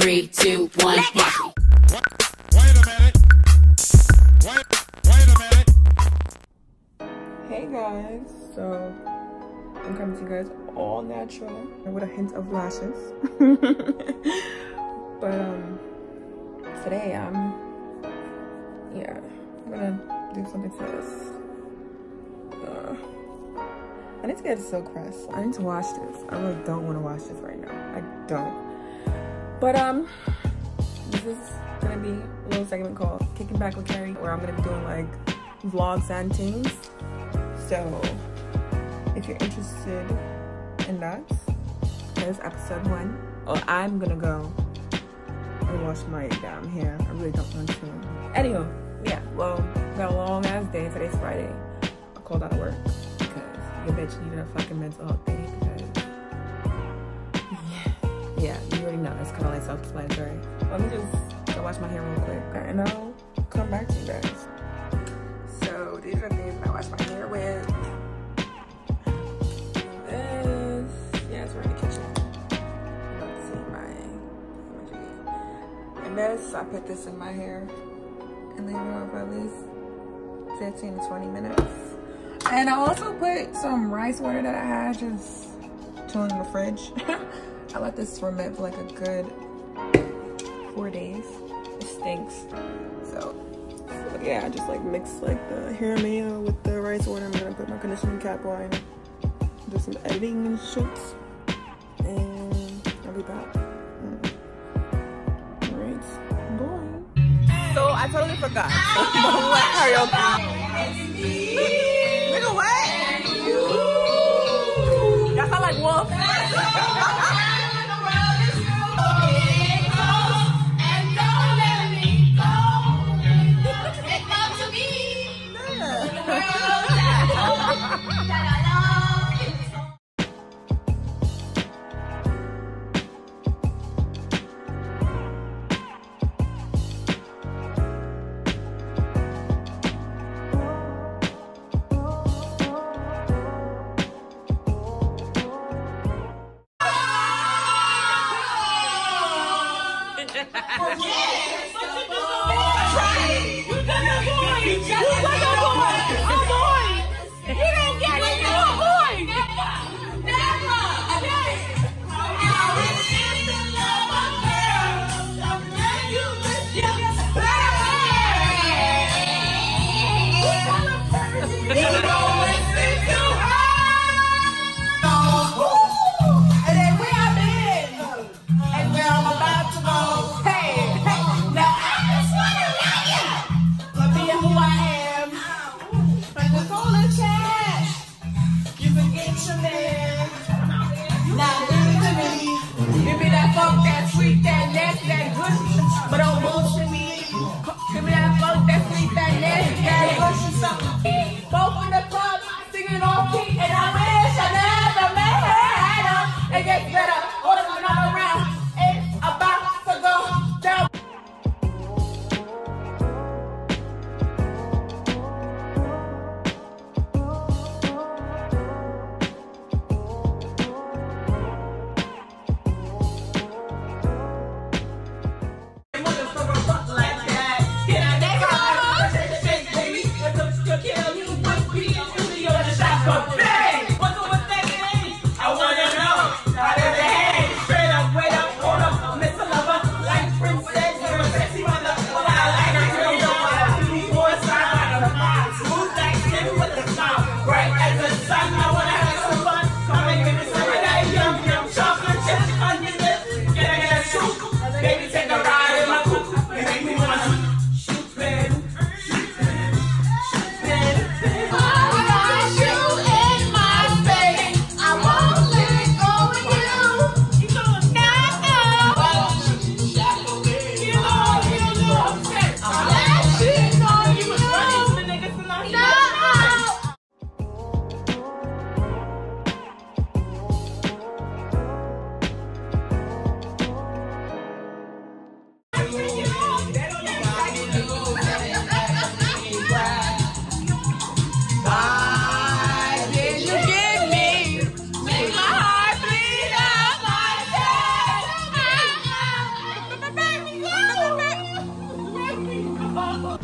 Three, two, one, watch me. Wait a minute. Wait, wait a minute. Hey guys, so I'm coming to you guys all natural with a hint of lashes. but um today I'm yeah, I'm gonna do something to this. Uh, I need to get a silk press. I need to wash this. I really don't want to wash this right now. I don't. But um this is gonna be a little segment called Kicking Back with Kerry where I'm gonna be doing like vlogs and things. So if you're interested in that, there's episode one. Oh, I'm gonna go and wash my damn hair. I really don't want to. Anyway, yeah, well, got a long ass day. Today's Friday. I called out of work because your bitch needed a fucking mental health day know it's kind of like self-explanatory. Let me just go wash my hair real quick and I'll come back to you guys. So these are the things I wash my hair with. This, yes, we're in the kitchen. You don't see my. And this, I put this in my hair and leave it on for at least 15 to 20 minutes. And I also put some rice water that I had just chilling in the fridge. I let this ferment for like a good four days. It stinks. So, so yeah, I just like mix like the hair mayo with the rice water. I'm gonna put my conditioning cap on, do some editing and shit, and I'll be back. Mm. Alright, bye. So I totally forgot. what karaoke?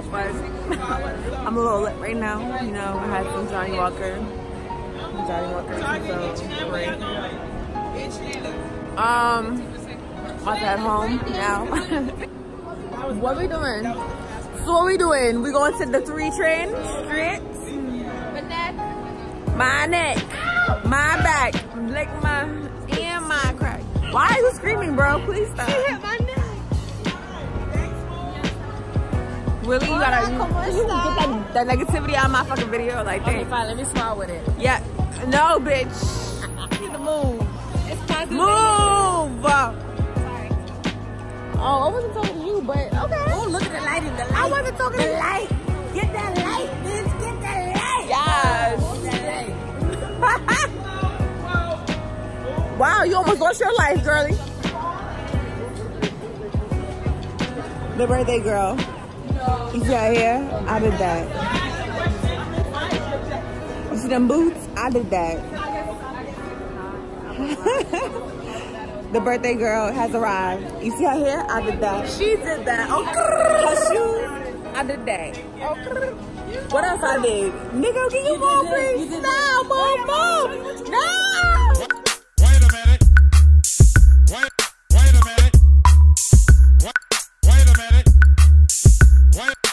Had fun. I'm a little lit right now. You know, I had some Johnnie Walker. Johnnie Walker. So great. Um, to head home now. what we doing? So what we doing? We going to the three train street? My neck, my back, like my and my crack. Why are you screaming, bro? Please stop. Really? You gotta you, you get that, that negativity out of my fucking video? Like, Okay, dang. fine. Let me smile with it. Yeah. No, bitch. You need to move. It's positive. Move. Oh, I wasn't talking to you, but okay. Oh, look at the lighting. The light. I wasn't talking to you. light. Get that light, bitch. Get that light. Yes. wow, you almost lost your life, girlie. The birthday girl. You see her hair? I did that. You see them boots? I did that. the birthday girl has arrived. You see her hair? I did that. She did that. Oh, her shoes? I did that. Oh, what else I did? Nigga, can you move, please? No, move, move. No! Why?